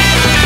あ!